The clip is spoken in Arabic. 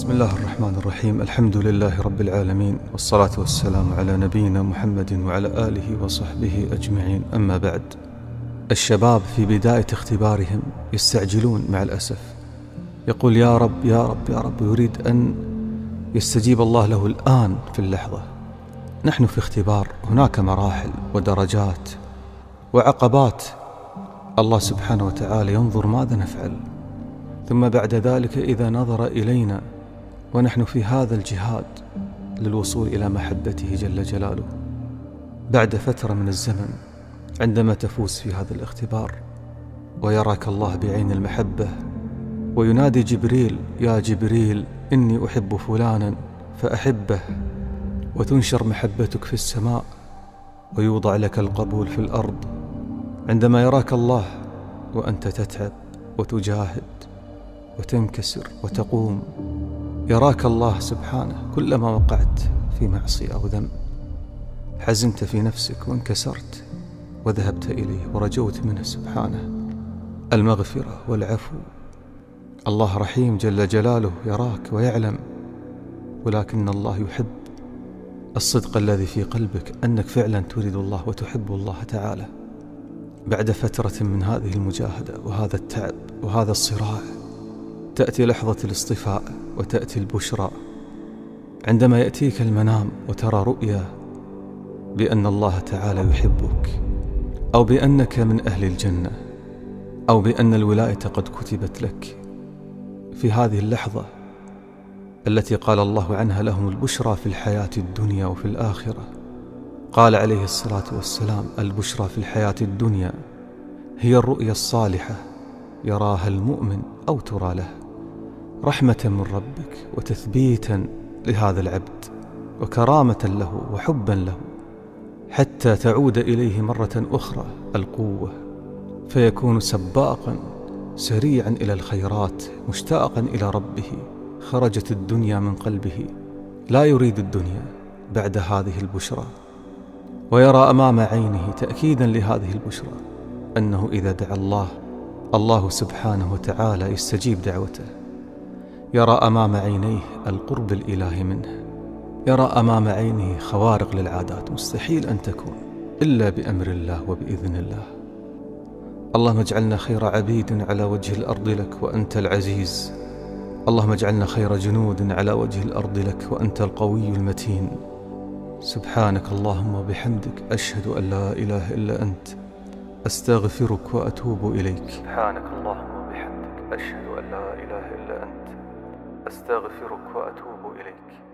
بسم الله الرحمن الرحيم الحمد لله رب العالمين والصلاة والسلام على نبينا محمد وعلى آله وصحبه أجمعين أما بعد الشباب في بداية اختبارهم يستعجلون مع الأسف يقول يا رب يا رب يا رب يريد أن يستجيب الله له الآن في اللحظة نحن في اختبار هناك مراحل ودرجات وعقبات الله سبحانه وتعالى ينظر ماذا نفعل ثم بعد ذلك إذا نظر إلينا ونحن في هذا الجهاد للوصول إلى محبته جل جلاله. بعد فترة من الزمن عندما تفوز في هذا الاختبار ويراك الله بعين المحبة وينادي جبريل يا جبريل إني أحب فلانا فأحبه وتنشر محبتك في السماء ويوضع لك القبول في الأرض. عندما يراك الله وأنت تتعب وتجاهد وتنكسر وتقوم يراك الله سبحانه كلما وقعت في معصية أو ذنب. حزنت في نفسك وانكسرت وذهبت إليه ورجوت منه سبحانه. المغفرة والعفو. الله رحيم جل جلاله يراك ويعلم ولكن الله يحب الصدق الذي في قلبك أنك فعلا تريد الله وتحب الله تعالى. بعد فترة من هذه المجاهدة وهذا التعب وهذا الصراع تأتي لحظة الاصطفاء وتأتي البشرى. عندما يأتيك المنام وترى رؤيا بأن الله تعالى يحبك أو بأنك من أهل الجنة أو بأن الولاية قد كتبت لك في هذه اللحظة التي قال الله عنها لهم البشرى في الحياة الدنيا وفي الآخرة. قال عليه الصلاة والسلام البشرى في الحياة الدنيا هي الرؤيا الصالحة يراها المؤمن أو ترى له. رحمة من ربك وتثبيتا لهذا العبد وكرامة له وحبا له حتى تعود إليه مرة أخرى القوة فيكون سباقا سريعا إلى الخيرات مشتاقا إلى ربه. خرجت الدنيا من قلبه لا يريد الدنيا بعد هذه البشرى. ويرى أمام عينه تأكيدا لهذه البشرى أنه إذا دعا الله الله سبحانه وتعالى يستجيب دعوته. يرى أمام عينيه القرب الإلهي منه. يرى أمام عينه خوارق للعادات مستحيل أن تكون إلا بأمر الله وبإذن الله. اللهم اجعلنا خير عبيد على وجه الأرض لك وأنت العزيز. اللهم اجعلنا خير جنود على وجه الأرض لك وأنت القوي المتين. سبحانك اللهم وبحمدك أشهد أن لا إله إلا أنت. أستغفرك وأتوب إليك. سبحانك اللهم وبحمدك أشهد أن لا إله إلا أنت. أستغفرك وأتوب إليك.